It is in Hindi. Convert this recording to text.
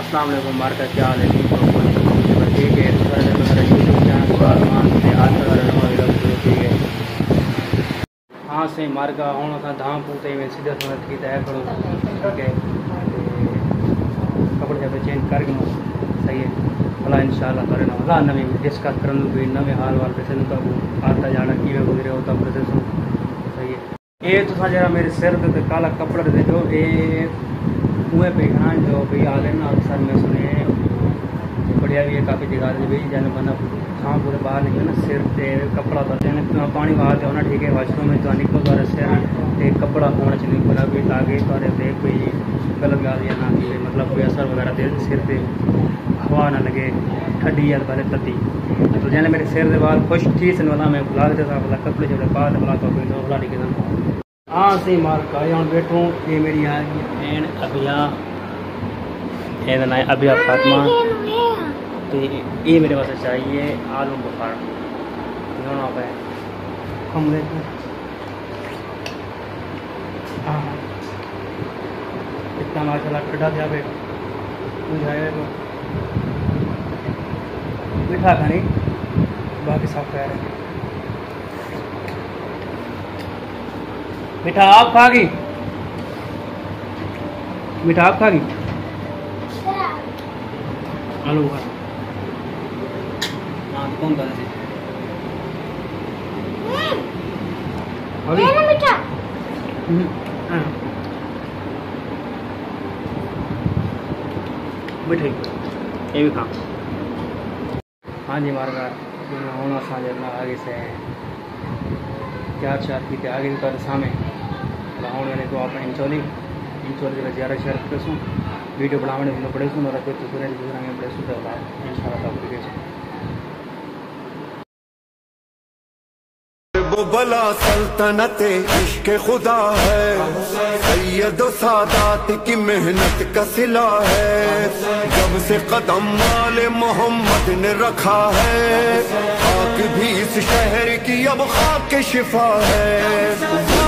अस्सलाम वालेकुम, मार्का, क्या हाल है? ठीक ठीक है मेरा है हाँ। से मार्का हूँ असां धाम पूते में सीधा समझ की तय करो, ठीक है? कपड़े जब चेंज कर गए, सही है। भला इंशाल्लाह करे ना नवी डिस्कस करन भी नवे हाल वाल पे सन तब आता जाना किवे गुजरे हो तब प्रोसेस सही है। ये तुसा जरा मेरे सिर ते काला कपड़ा देखो ये कुएँ पे घान जो भी आ गए ना अक्सर में सुने, बढ़िया भी है, काफ़ी जगह से भी जाने बंदा खां पूरे बाहर निकले ना, सिर ते कपड़ा तो जाने पानी बाहर जाओ ना, ठीक है, वाशरूम में तो निकलो तो सिर ते कपड़ा होना चाहिए पूरा भी, ताकि तो दे कोई गलत गाल या ना कि मतलब कोई असर वगैरह दे, सिर पे हवा ना लगे, ठंडी या पहले तती तो जाने मेरे सिर के बाद खुश थी सन वाला मैं बुला देता था बोला कपड़े जो बाद बुला तो बुला नहीं हाँ सही मार का हूँ बैठूँ ये मेरी यहाँ की भैन अभिया ना अभिया फातिमा। तो ये मेरे पास चाहिए आलू बुखार। दोनों पे हम देखते हाँ हाँ। इतना पे बुझाए तो मीठा खानी। बाकी सब कह रहे मीठा आप खागी? मीठा आप खागी? आलू बुखार हाँ कौन कर मीठा। मिठाई। ये भी खा। हाँ जी मार होना साझे आगे से। चार चार की आगे सामने। तो आप इंचौली इंचौली का ज़्यादा शेयर करें वीडियो बनाने में बड़े सुन कोई तो सुने बड़े सुन इन शाला वो बला सल्तनत इश्क खुदा है। सैयद सादात की मेहनत का सिला है। जब से कदम वाले मोहम्मद ने रखा है खाक भी इस शहर की अब खाक शिफा है।